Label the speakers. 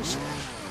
Speaker 1: challenge.